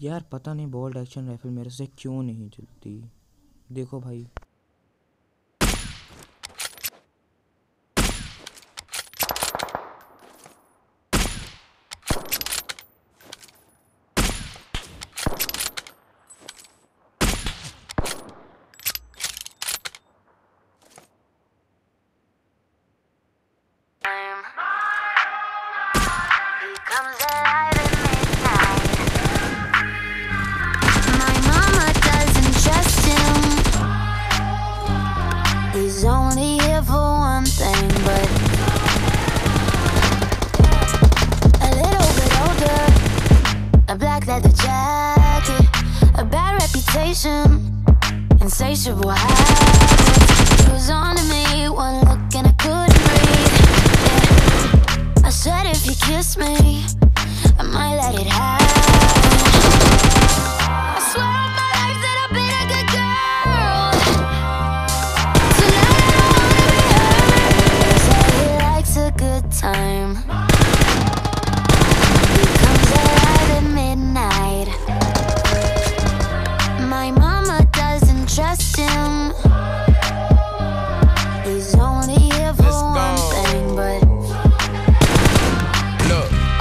यार पता नहीं बोल्ड एक्शन राइफल मेरे से क्यों नहीं चलती? देखो भाई। Comes alive. Bad reputation, insatiable habits. He was on to me, one look and I couldn't breathe. Yeah. I said if you kissed me, I might let it happen.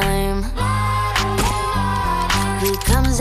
Time. He comes